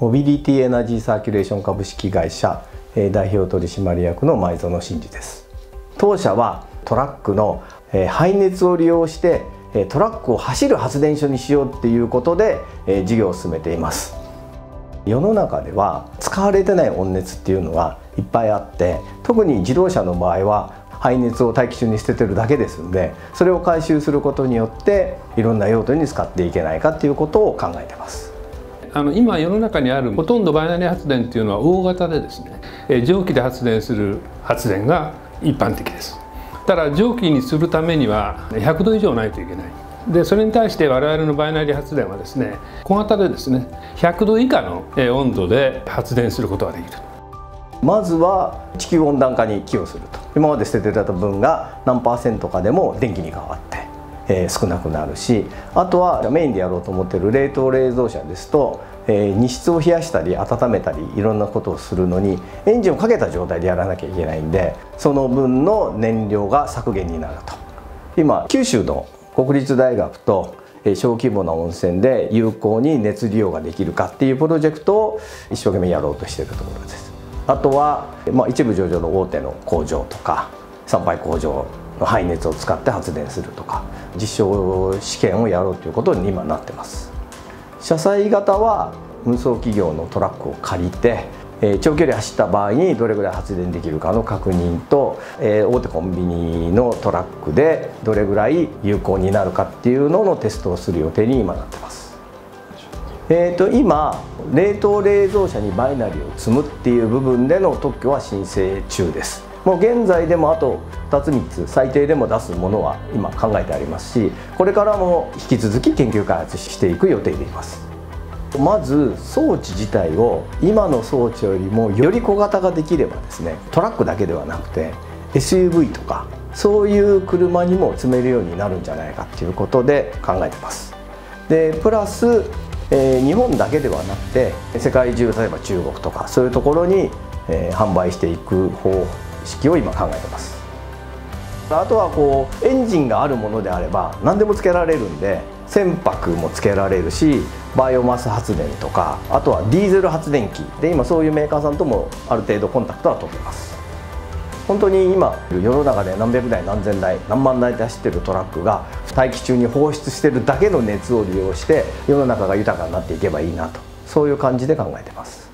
モビリティエナジーサーキュレーション株式会社代表取締役の前園真二です。当社はトラックの排熱を利用してトラックを走る発電所にしようっていうことで事業を進めています。世の中では使われてない温熱っていうのがいっぱいあって特に自動車の場合は排熱を大気中に捨ててるだけですんでそれを回収することによっていろんな用途に使っていけないかっていうことを考えてます。あの今世の中にあるほとんどバイナリー発電っていうのは大型でですね蒸気で発電する発電が一般的です。ただ蒸気にするためには100度以上ないといけない。でそれに対して我々のバイナリー発電はですね小型でですね100度以下の温度で発電することができる。まずは地球温暖化に寄与すると。今まで捨ててた分が何パーセントかでも電気に変わって、え、少なくなるしあとはメインでやろうと思ってる冷凍冷蔵車ですと、え、荷室を冷やしたり温めたりいろんなことをするのにエンジンをかけた状態でやらなきゃいけないんでその分の燃料が削減になると。今九州の国立大学と小規模な温泉で有効に熱利用ができるかっていうプロジェクトを一生懸命やろうとしているところです。あとは、まあ、一部上場の大手の工場とか参拝工場排熱を使って発電するとか実証試験をやろうということに今なってます車載型は運送企業のトラックを借りて長距離走った場合にどれぐらい発電できるかの確認と大手コンビニのトラックでどれぐらい有効になるかっていうののテストをする予定に今なってます。えーと、今冷凍冷蔵車にバイナリーを積むっていう部分での特許は申請中ですもう現在でもあと2つ3つ最低でも出すものは今考えてありますしこれからも引き続き研究開発していく予定でいます。まず装置自体を今の装置よりもより小型ができればですねトラックだけではなくて SUV とかそういう車にも積めるようになるんじゃないかっていうことで考えてます。でプラス、えー、日本だけではなくて世界中例えば中国とかそういうところに、えー、販売していく方式を今考えてます。あとはこうエンジンがあるものであれば何でもつけられるんで船舶もつけられるしバイオマス発電とかあとはディーゼル発電機。で今そういうメーカーさんともある程度コンタクトは取ってます。本当に今世の中で何百台何千台何万台で走ってるトラックが大気中に放出してるだけの熱を利用して世の中が豊かになっていけばいいなとそういう感じで考えてます。